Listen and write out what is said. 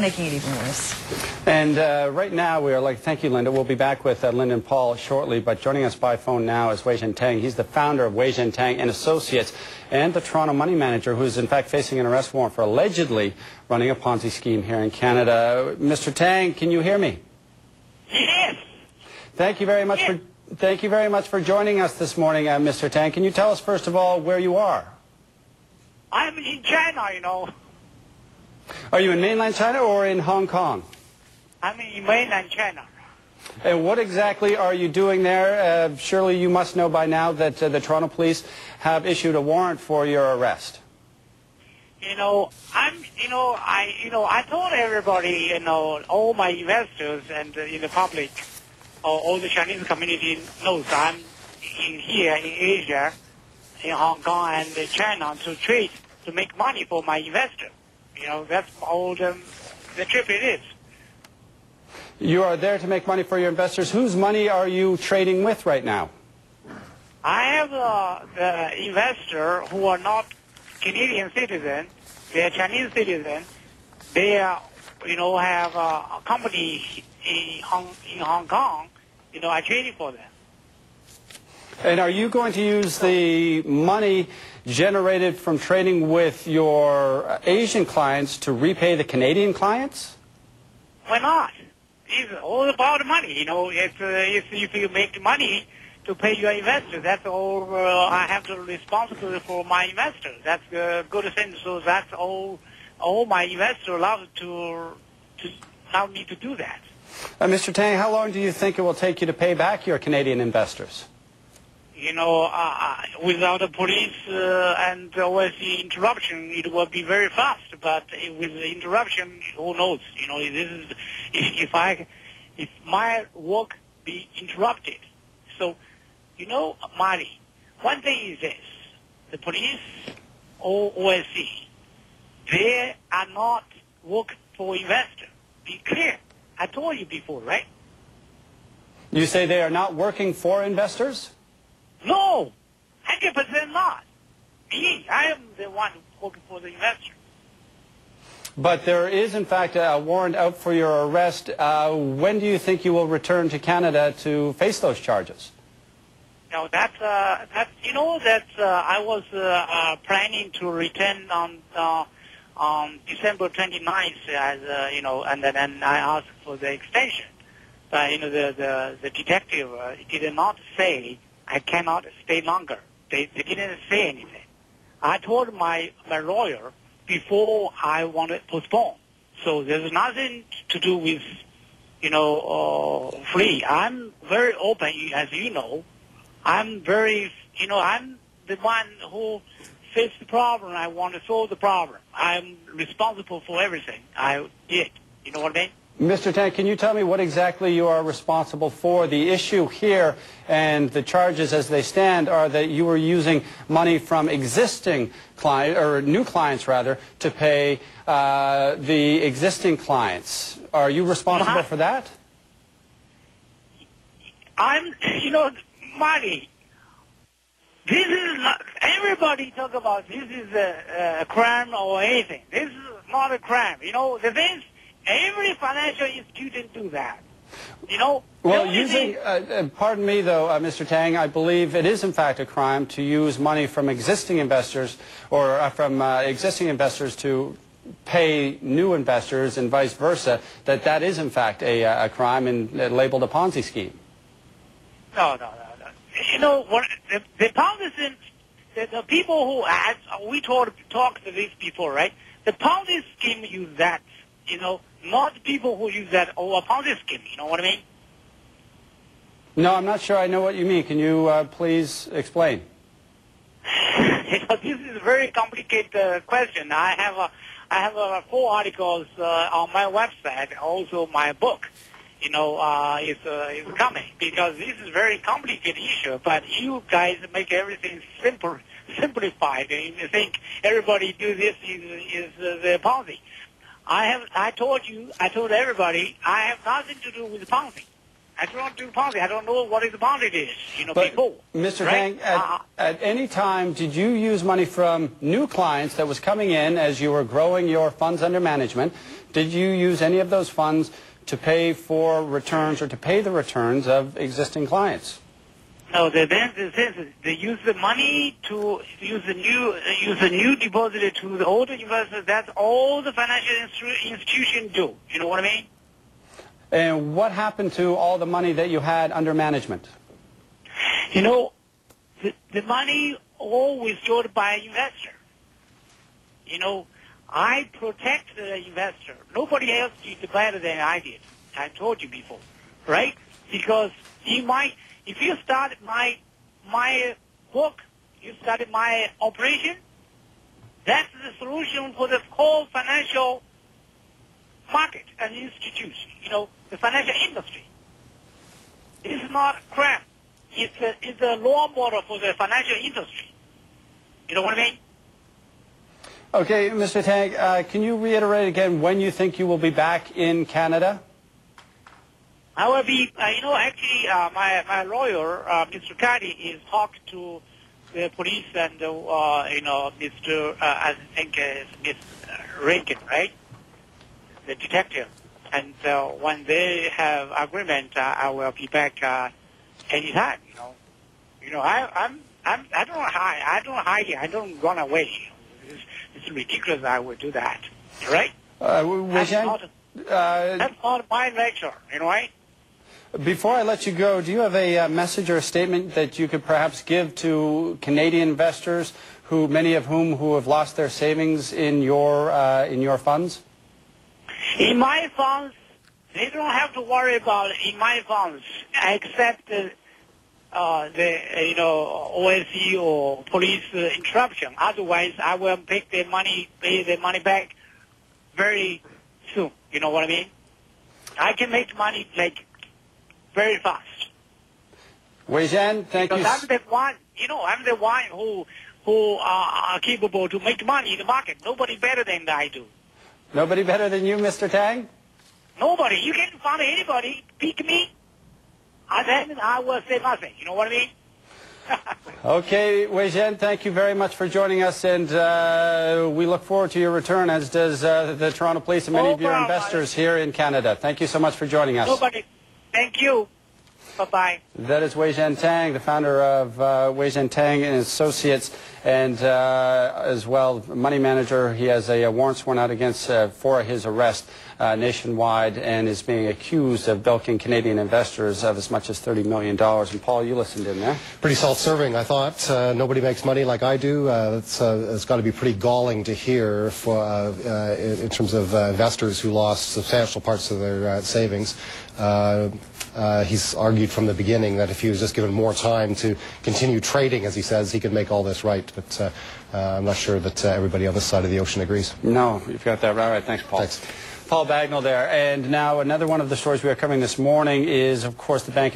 making it even worse. And uh, right now, we are like, thank you, Linda. We'll be back with uh, Lyndon Paul shortly, but joining us by phone now is Wei Tang. He's the founder of Wei Tang and Associates and the Toronto money manager who's in fact facing an arrest warrant for allegedly running a Ponzi scheme here in Canada. Mr. Tang, can you hear me? Yes. Thank you very much yes. for thank you very much for joining us this morning, uh, Mr. Tang. Can you tell us first of all where you are? I'm in China, you know. Are you in mainland China or in Hong Kong? I'm in mainland China. And what exactly are you doing there? Uh, surely you must know by now that uh, the Toronto police have issued a warrant for your arrest. You know, I'm, you know, I, you know, I told everybody, you know, all my investors and uh, in the public, or all the Chinese community knows I'm in here in Asia, in Hong Kong and China to trade, to make money for my investors. You know, that's all the, the trip it is. You are there to make money for your investors. Whose money are you trading with right now? I have uh, the investor who are not Canadian citizen. They are Chinese citizen. They are, you know, have uh, a, company in Hong, in Hong Kong. You know, I traded for them. And are you going to use the money generated from trading with your Asian clients to repay the Canadian clients? Why not? It's all about money. You know, it's, uh, if, if you make money to pay your investors, that's all uh, I have to responsibility for my investors. That's a good thing. So that's all. All my investors love to to allow me to do that. Uh, Mr. Tang, how long do you think it will take you to pay back your Canadian investors? You know, uh, uh, without the police uh, and with the interruption, it will be very fast. But with the interruption, who knows? You know, this is if, if I, if my work be interrupted. So, you know, Marty, one thing is this: the police or OSC, they are not work for investor. Be clear. I told you before, right? You say they are not working for investors? No, 100% not. Me, I am the one working for the investor. But there is, in fact, a warrant out for your arrest. Uh, when do you think you will return to Canada to face those charges? No, that's, uh, that's you know, that uh, I was uh, uh, planning to return on uh, on December 29th, as uh, you know, and then and I asked for the extension. But you know, the the, the detective uh, did not say I cannot stay longer. They, they didn't say anything. I told my, my lawyer before I want to postpone. So there's nothing to do with, you know, uh, free. I'm very open, as you know. I'm very, you know, I'm the one who faced the problem. I want to solve the problem. I'm responsible for everything I did. You know what I mean? Mr. Tang, can you tell me what exactly you are responsible for? The issue here and the charges as they stand are that you were using money from existing clients, or new clients rather, to pay uh, the existing clients. Are you responsible for that? I'm, you know, money. This is not, everybody talk about this is a, a crime or anything. This is not a crime. You know, the things Every financial institution do that. You know. Well, using, uh, uh, pardon me though, uh, Mr. Tang, I believe it is in fact a crime to use money from existing investors or uh, from uh, existing investors to pay new investors and vice versa, that that is in fact a, uh, a crime and labeled a Ponzi scheme. No, no, no, no. You know, what, the, the Ponzi scheme, the, the people who, as we told, talked to this before, right? The Ponzi scheme use that, you know, not people who use that oh, a Ponzi scheme. You know what I mean? No, I'm not sure I know what you mean. Can you uh, please explain? you know, this is a very complicated uh, question. I have a, I have uh, four articles uh, on my website, also my book. You know, uh, is uh, is coming because this is a very complicated issue. But you guys make everything simple, simplified, and you think everybody do this is is uh, the Ponzi. I have, I told you, I told everybody, I have nothing to do with the Ponzi. I don't do Ponzi. I don't know what is Ponzi is, you know, But, before. Mr. right? Tang, at, Uh, at any time, did you use money from new clients that was coming in as you were growing your funds under management? Did you use any of those funds to pay for returns or to pay the returns of existing clients? No, they then they, they, they use the money to use the new use the new deposit to the older investors. That's all the financial instru- institution do. You know what I mean? And what happened to all the money that you had under management? You know, the, the money all withdrawn by an investor. You know, I protect the investor. Nobody else did better than I did. I told you before, right? Because you might, if you start my my work, you started my operation. That's the solution for the whole financial market and institution. You know, the financial industry. It's not crap. It's a, it's a law model for the financial industry. You know what I mean? Okay, Mr. Tang, uh, can you reiterate again when you think you will be back in Canada? I will be, uh, you know, actually, uh, my my lawyer, uh, Mr. Cardi, is talking to the police and, uh, you know, Mr. Uh, I think uh, Miss Rankin, right? The detective. And uh, when they have agreement, uh, I will be back uh, anytime. You know, you know, I I'm I'm I don't hide. I don't hide. I don't run away. It's, it's ridiculous. I would do that, right? Uh, That's Wei not, uh, that's not my nature, you know, right? Before I let you go, do you have a uh, message or a statement that you could perhaps give to Canadian investors, who many of whom who have lost their savings in your uh, in your funds? In my funds, they don't have to worry about in my funds, except uh, the you know OSC or police interruption. Otherwise, I will take the money, pay the money back very soon. You know what I mean? I can make money like very fast Wei Zhen, thank you. because s- I'm the one. You know, I'm the one who who are, are capable to make money in the market. Nobody better than I do. Nobody better than you, Mr. Tang? Nobody. You can't find anybody. Pick me. And then I will say nothing. You know what I mean? Okay, Wei Zhen, thank you very much for joining us, and uh, we look forward to your return, as does uh, the Toronto Police and many of your investors here in Canada. Thank you so much for joining us. Nobody. Thank you. Bye-bye. That is Wei Zhen Tang, the founder of uh, Wei Zhen Tang and Associates, and uh, as well money manager. He has a, a warrant sworn out against uh, for his arrest uh, nationwide, and is being accused of bilking Canadian investors of as much as thirty million dollars. And Paul, you listened in there. Pretty self-serving, I thought. Uh, nobody makes money like I do. Uh, it's, uh, it's got to be pretty galling to hear for, uh, uh, in, in terms of uh, investors who lost substantial parts of their uh, savings. Uh, he's argued from the beginning that if he was just given more time to continue trading, as he says, he could make all this right. But uh, uh, I'm not sure that uh, everybody on this side of the ocean agrees. No, you've got that right. All right, thanks, Paul. Thanks. Paul Bagnall there. And now another one of the stories we are covering this morning is, of course, the Bank